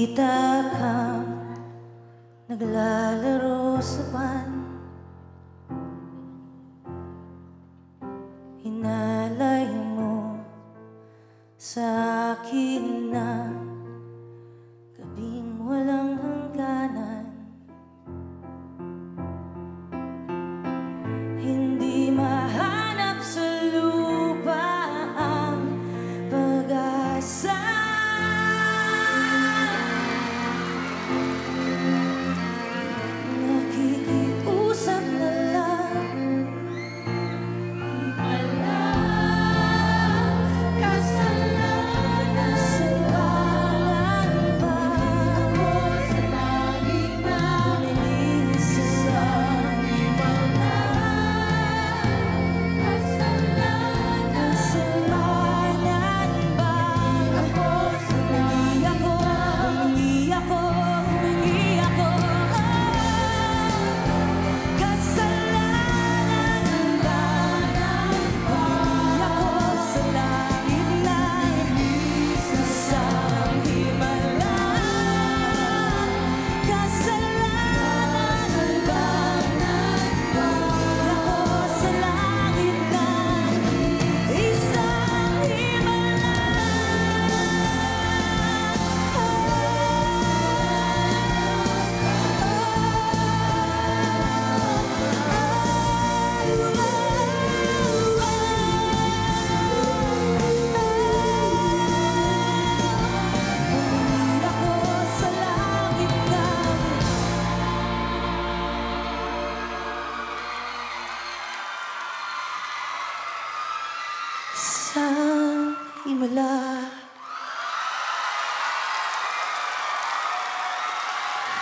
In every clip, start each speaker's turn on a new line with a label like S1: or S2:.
S1: Nakita kang naglalaro sa pan Hinalay mo sa akin na sa himala.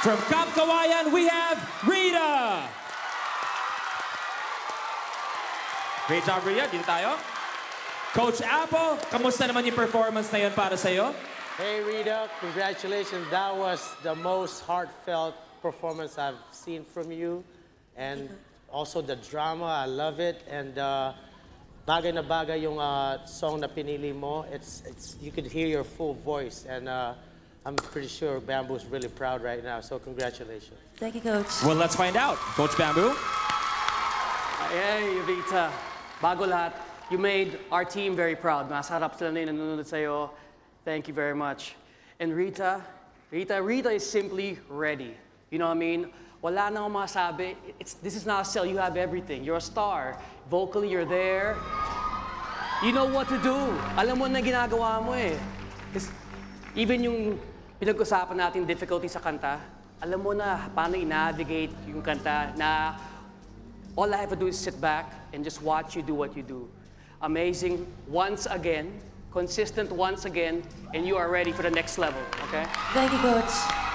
S2: From Camp Kawayan, we have Rita! Great job, Rita. Dito tayo. Coach APL, kamusta naman yung performance na yun para sa'yo?
S3: Hey Rita, congratulations. That was the most heartfelt performance I've seen from you. And also the drama, I love it. And uh, bagay na bagay yung uh, song na pinili mo. It's, it's, you could hear your full voice. And uh, I'm pretty sure Bamboo's really proud right now. So congratulations.
S1: Thank you, Coach.
S2: Well, let's find out. Coach Bamboo?
S4: Hey, Rita. Bago lahat, you made our team very proud. Masarap sila na yung nanonood sa'yo. Thank you very much. And Rita, Rita, Rita is simply ready. You know what I mean? Wala na akong masabi. It's, this is not a sell. You have everything. You're a star. Vocally, you're there. You know what to do. Alam mo na ginagawa mo eh. Is- Even yung pinag-usapan natin difficulty sa kanta, alam mo na paano i-navigate yung kanta na all I have to do is sit back and just watch you do what you do. Amazing once again, consistent once again, and you are ready for the next level, okay?
S1: Thank you, Coach.